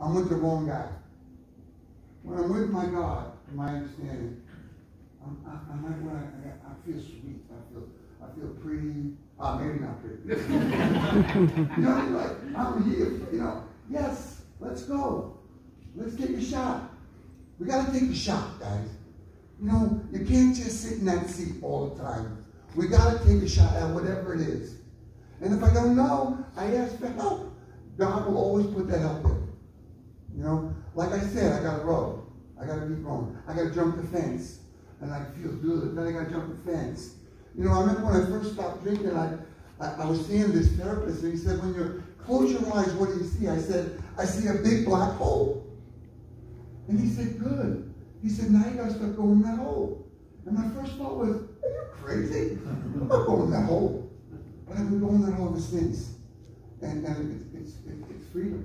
I'm with the wrong guy. When I'm with my God, in my understanding, I'm, I, I'm like I, I feel sweet. I feel, I feel pretty. Uh, maybe not pretty. you know, like I'm here. You know, yes, let's go. Let's take a shot. We got to take a shot, guys. You know, you can't just sit in that seat all the time. We got to take a shot at whatever it is. And if I don't know, I ask for help. God will always put that help in. You know, like I said, I got to row. I got to be going. I got to jump the fence. And I feel good. Then I got to jump the fence. You know, I remember when I first stopped drinking, I, I, I was seeing this therapist, and he said, when you close your eyes, what do you see? I said, I see a big black hole. And he said, good. He said, now you got to start going in that hole. And my first thought was, are you crazy? I'm not going in that hole. But I've been going in that hole ever since. And, and it's, it's, it's freedom.